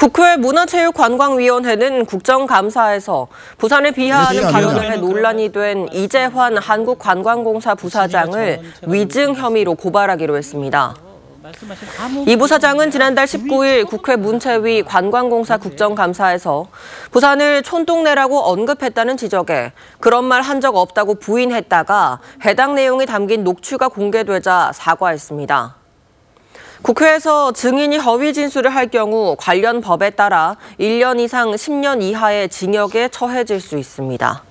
국회 문화체육관광위원회는 국정감사에서 부산을 비하하는 발언을 해 논란이 된 이재환 한국관광공사 부사장을 위증 혐의로 고발하기로 했습니다. 이 부사장은 지난달 19일 국회 문체위 관광공사 국정감사에서 부산을 촌동네라고 언급했다는 지적에 그런 말 한 적 없다고 부인했다가 해당 내용이 담긴 녹취가 공개되자 사과했습니다. 국회에서 증인이 허위 진술을 할 경우 관련 법에 따라 1년 이상 10년 이하의 징역에 처해질 수 있습니다.